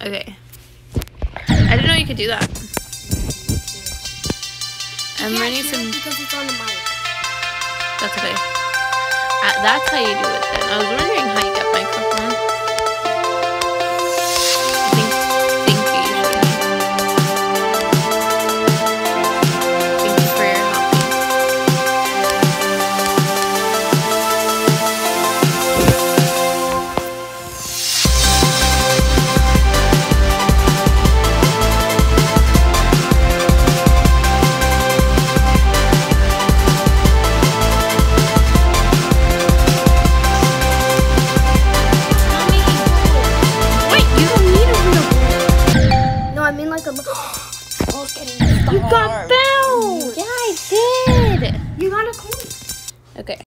Okay. I didn't know you could do that. I'm running some. because it's on the mic. That's okay. Uh, that's how you do it then. I was wondering how you get microphone. No, I mean like a. getting You got bound! Yeah, I did! You got a coin. Okay.